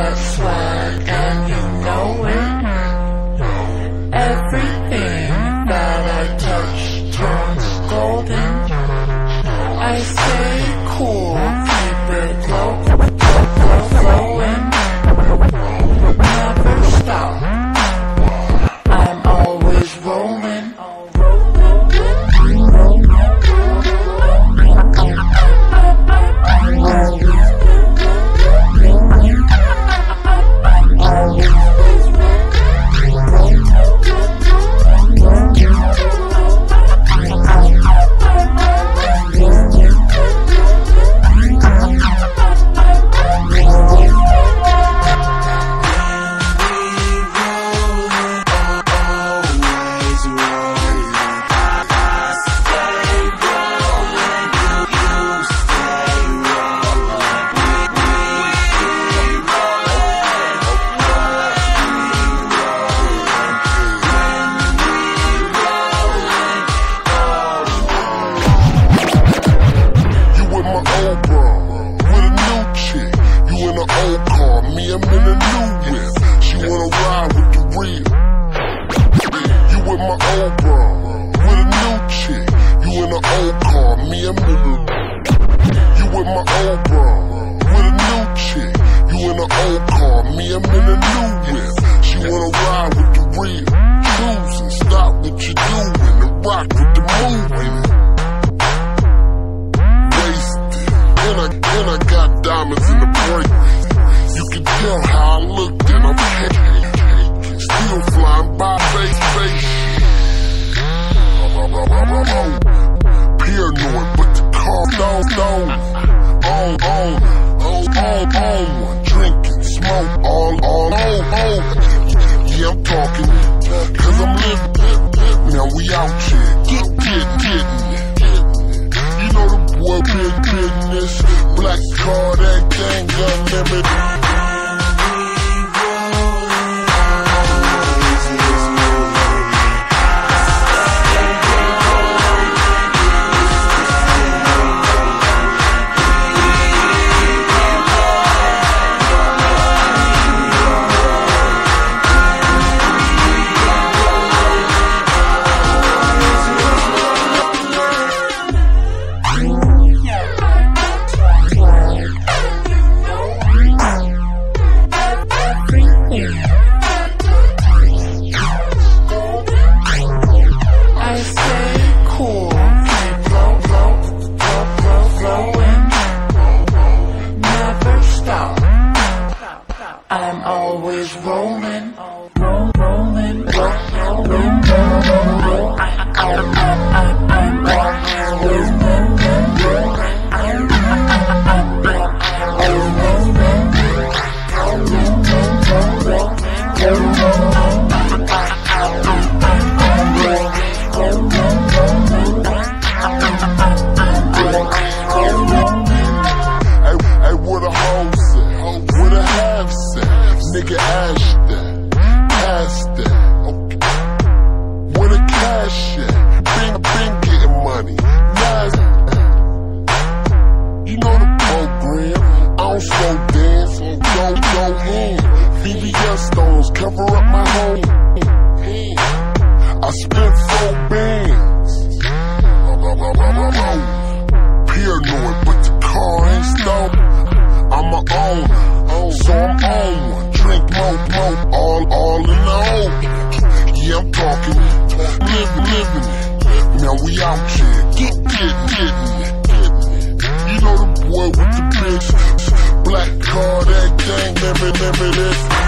that I'm in a new whip. She wanna ride with the real. You with my old bro, with a new chick. You in an old car, me. You with my old bro, with a new chick. You in an old car, me in a new whip. She wanna ride with the real. On, on, on, on, on. Drinking, smoke, all, all, on, on. Yeah, I'm talking, cause I'm living. Now we out here, get, get, getting it. You know the boy big business, black card, that gang unlimited. Rolling, VVS stones cover up my home. I spent four bands. Paranoid, but the car ain't stolen. I'm a owner, so I'm on one. Drink more, more, all, all in the open. Yeah, I'm talking, living, living it. Now we out here, get, get, getting it. You know the boy with the bitch, black car, that gang, remember, remember this.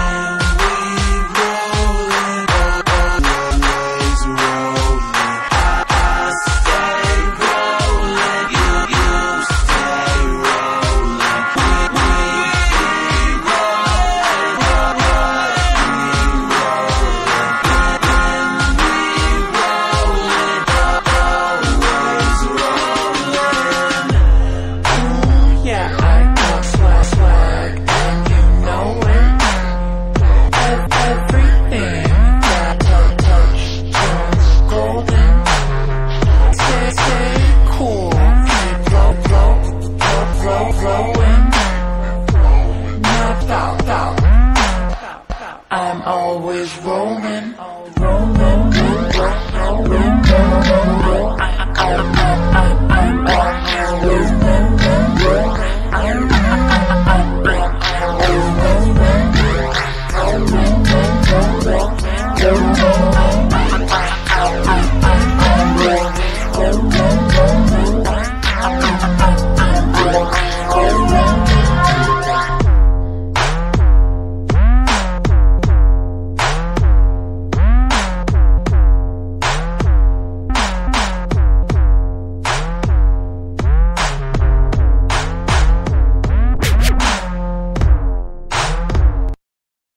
always roaming. Roaming. roaming. roaming.